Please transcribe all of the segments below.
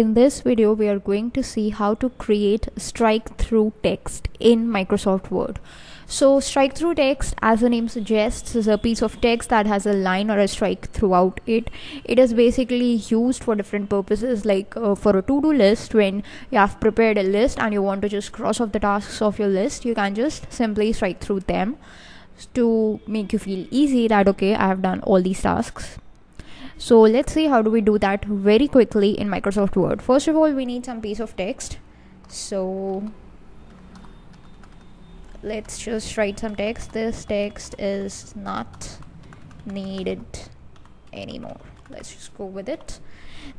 in this video we are going to see how to create strike through text in Microsoft Word. So strike through text as the name suggests is a piece of text that has a line or a strike throughout it. It is basically used for different purposes like uh, for a to-do list when you have prepared a list and you want to just cross off the tasks of your list you can just simply strike through them to make you feel easy that okay I have done all these tasks so let's see how do we do that very quickly in Microsoft Word. First of all, we need some piece of text. So let's just write some text. This text is not needed anymore. Let's just go with it.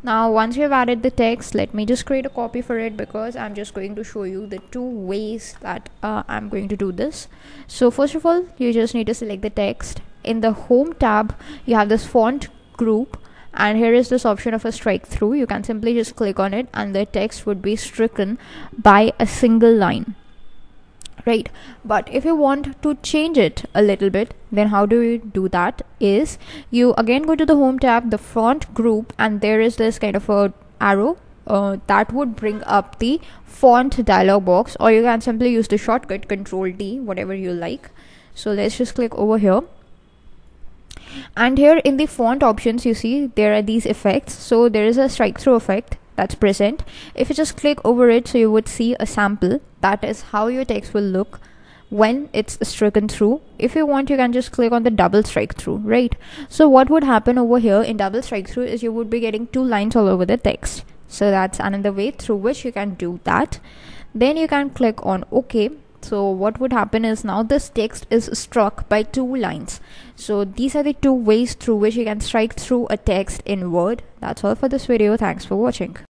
Now, once you have added the text, let me just create a copy for it because I'm just going to show you the two ways that uh, I'm going to do this. So first of all, you just need to select the text. In the home tab, you have this font group and here is this option of a strike through. You can simply just click on it and the text would be stricken by a single line. Right? But if you want to change it a little bit then how do you do that is you again go to the home tab the font group and there is this kind of a arrow uh, that would bring up the font dialog box or you can simply use the shortcut control D whatever you like. So let's just click over here and here in the font options you see there are these effects. So there is a strike through effect that's present. If you just click over it so you would see a sample. That is how your text will look when it's stricken through. If you want you can just click on the double strike through right? So what would happen over here in double strike through is you would be getting two lines all over the text. So that's another way through which you can do that. Then you can click on ok so what would happen is now this text is struck by two lines. So these are the two ways through which you can strike through a text in word. That's all for this video. Thanks for watching